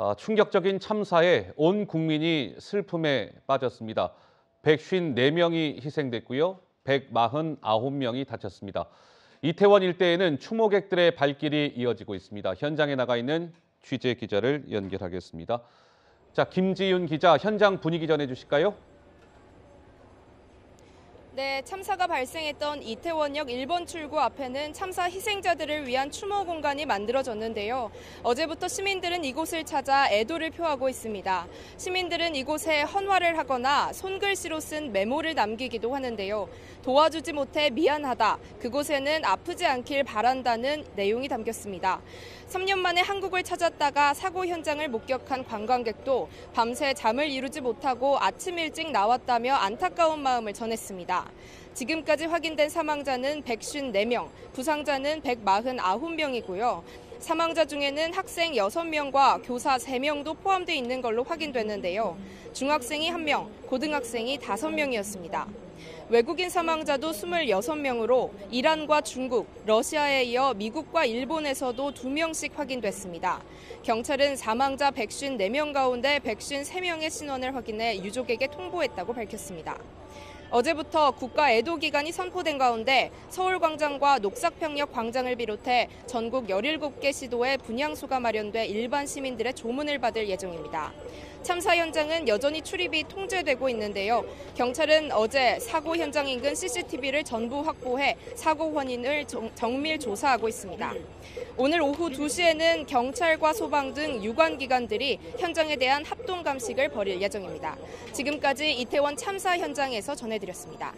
아, 충격적인 참사에 온 국민이 슬픔에 빠졌습니다. 154명이 희생됐고요. 149명이 다쳤습니다. 이태원 일대에는 추모객들의 발길이 이어지고 있습니다. 현장에 나가 있는 취재 기자를 연결하겠습니다. 자, 김지윤 기자 현장 분위기 전해 주실까요? 네, 참사가 발생했던 이태원역 1번 출구 앞에는 참사 희생자들을 위한 추모 공간이 만들어졌는데요. 어제부터 시민들은 이곳을 찾아 애도를 표하고 있습니다. 시민들은 이곳에 헌화를 하거나 손글씨로 쓴 메모를 남기기도 하는데요. 도와주지 못해 미안하다. 그곳에는 아프지 않길 바란다는 내용이 담겼습니다. 3년 만에 한국을 찾았다가 사고 현장을 목격한 관광객도 밤새 잠을 이루지 못하고 아침 일찍 나왔다며 안타까운 마음을 전했습니다. 지금까지 확인된 사망자는 154명, 부상자는 149명이고요. 사망자 중에는 학생 6명과 교사 3명도 포함되어 있는 걸로 확인됐는데요. 중학생이 1명, 고등학생이 5명이었습니다. 외국인 사망자도 26명으로 이란과 중국, 러시아에 이어 미국과 일본에서도 2명씩 확인됐습니다. 경찰은 사망자 154명 가운데 153명의 신원을 확인해 유족에게 통보했다고 밝혔습니다. 어제부터 국가 애도 기간이 선포된 가운데 서울광장과 녹삭평역 광장을 비롯해 전국 17개 시도에 분향소가 마련돼 일반 시민들의 조문을 받을 예정입니다. 참사 현장은 여전히 출입이 통제되고 있는데요. 경찰은 어제 사고 현장 인근 CCTV를 전부 확보해 사고 원인을 정 밀 조사하고 있습니다. 오늘 오후 2시에는 경찰과 소방 등 유관 기관들이 현장에 대한 합동 감식을 벌일 예정입니다. 지금까지 이태원 참사 현장에서 전해드렸습니다.